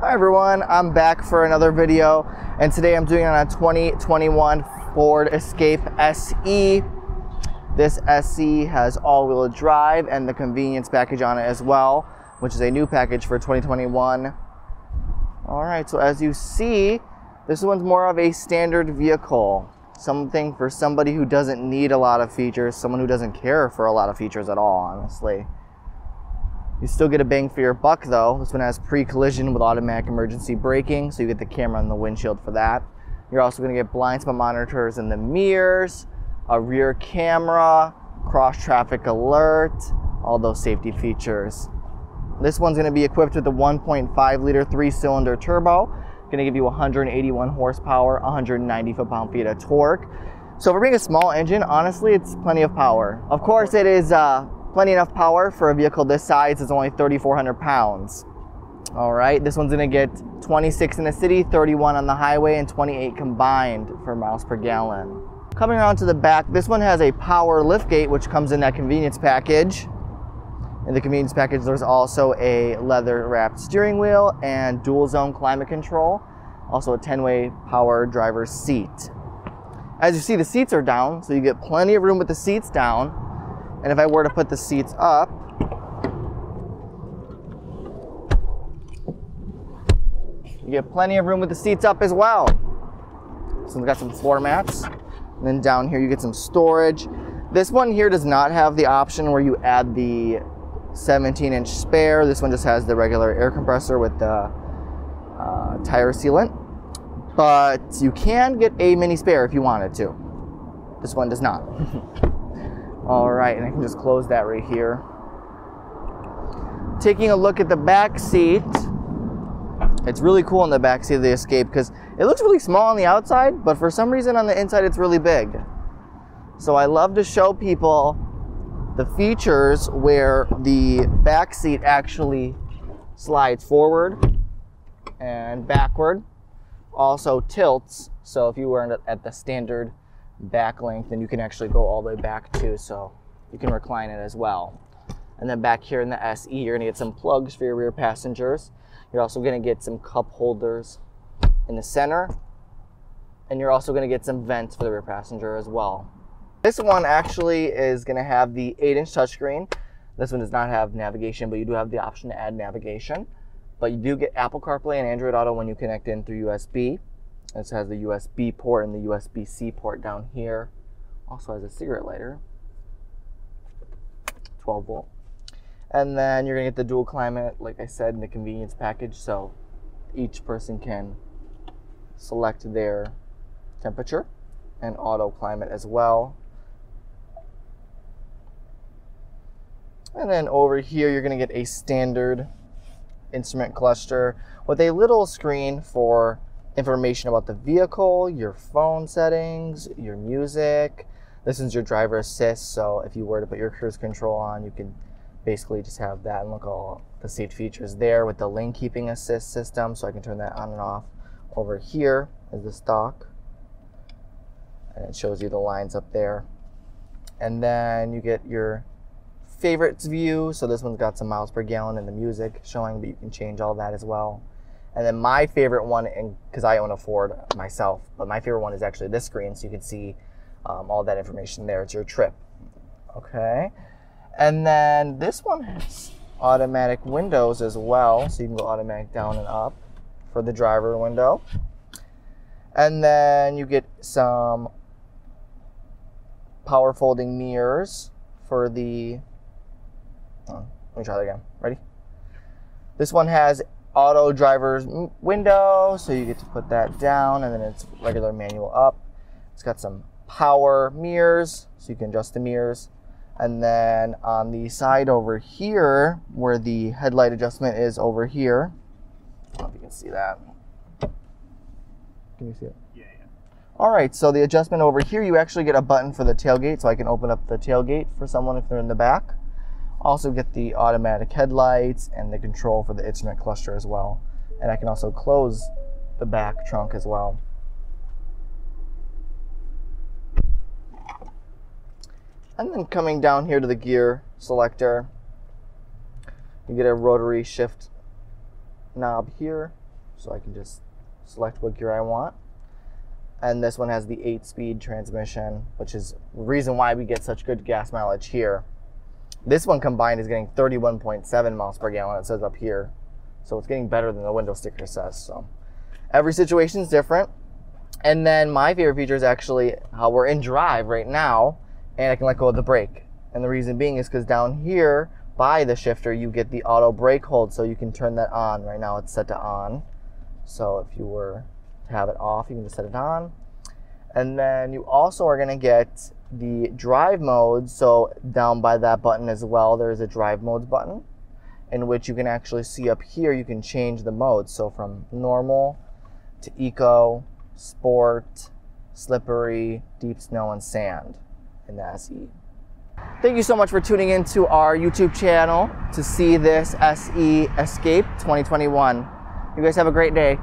Hi everyone, I'm back for another video and today I'm doing on a 2021 Ford Escape SE. This SE has all-wheel drive and the convenience package on it as well, which is a new package for 2021. All right, so as you see, this one's more of a standard vehicle. Something for somebody who doesn't need a lot of features, someone who doesn't care for a lot of features at all, honestly. You still get a bang for your buck though. This one has pre-collision with automatic emergency braking, so you get the camera on the windshield for that. You're also gonna get blind spot monitors in the mirrors, a rear camera, cross traffic alert, all those safety features. This one's gonna be equipped with a 1.5 liter three cylinder turbo, gonna give you 181 horsepower, 190 foot-pound feet of torque. So for being a small engine, honestly, it's plenty of power. Of course, it is uh, Plenty enough power for a vehicle this size. It's only 3,400 pounds. All right, this one's gonna get 26 in the city, 31 on the highway, and 28 combined for miles per gallon. Coming around to the back, this one has a power liftgate, which comes in that convenience package. In the convenience package, there's also a leather wrapped steering wheel and dual zone climate control. Also a 10-way power driver's seat. As you see, the seats are down, so you get plenty of room with the seats down. And if I were to put the seats up, you get plenty of room with the seats up as well. So we've got some floor mats. And then down here you get some storage. This one here does not have the option where you add the 17 inch spare. This one just has the regular air compressor with the uh, tire sealant. But you can get a mini spare if you wanted to. This one does not. All right, and I can just close that right here. Taking a look at the back seat, it's really cool on the back seat of the Escape because it looks really small on the outside, but for some reason on the inside it's really big. So I love to show people the features where the back seat actually slides forward and backward, also tilts. So if you were at the standard back length and you can actually go all the way back too so you can recline it as well. And then back here in the SE you're gonna get some plugs for your rear passengers. You're also gonna get some cup holders in the center. And you're also gonna get some vents for the rear passenger as well. This one actually is gonna have the 8 inch touchscreen. This one does not have navigation but you do have the option to add navigation. But you do get Apple CarPlay and Android Auto when you connect in through USB this has the USB port and the USB-C port down here. Also has a cigarette lighter. 12 volt. And then you're gonna get the dual climate, like I said, in the convenience package. So each person can select their temperature and auto climate as well. And then over here, you're gonna get a standard instrument cluster with a little screen for information about the vehicle, your phone settings, your music. This is your driver assist, so if you were to put your cruise control on, you can basically just have that and look all the saved features there with the lane keeping assist system, so I can turn that on and off. Over here is the stock, and it shows you the lines up there. And then you get your favorites view, so this one's got some miles per gallon and the music showing, but you can change all that as well. And then my favorite one, and because I own a Ford myself, but my favorite one is actually this screen, so you can see um, all that information there. It's your trip. Okay. And then this one has automatic windows as well, so you can go automatic down and up for the driver window. And then you get some power folding mirrors for the. Oh, let me try that again. Ready? This one has auto driver's window, so you get to put that down, and then it's regular manual up. It's got some power mirrors, so you can adjust the mirrors. And then on the side over here, where the headlight adjustment is over here, I don't know if you can see that. Can you see it? Yeah, yeah. All right, so the adjustment over here, you actually get a button for the tailgate, so I can open up the tailgate for someone if they're in the back. Also get the automatic headlights and the control for the instrument cluster as well. And I can also close the back trunk as well. And then coming down here to the gear selector, you get a rotary shift knob here. So I can just select what gear I want. And this one has the eight speed transmission, which is the reason why we get such good gas mileage here. This one combined is getting 31.7 miles per gallon, it says up here. So it's getting better than the window sticker says. So every situation is different. And then my favorite feature is actually how we're in drive right now, and I can let go of the brake. And the reason being is because down here by the shifter, you get the auto brake hold, so you can turn that on. Right now it's set to on. So if you were to have it off, you can just set it on. And then you also are gonna get the drive mode. So down by that button as well, there's a drive modes button in which you can actually see up here, you can change the modes. So from normal to eco, sport, slippery, deep snow, and sand in the SE. Thank you so much for tuning into our YouTube channel to see this SE Escape 2021. You guys have a great day.